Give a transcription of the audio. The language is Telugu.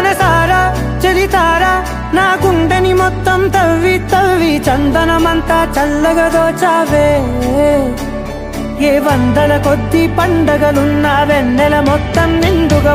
మనసారా చెలితారా నా గుండెని మొత్తం తవ్వి తవ్వి చందనమంతా చల్లగా దోచావే ఏ వందల కొద్ది పండగలున్నా వెన్నెల మొత్తం నిండుగా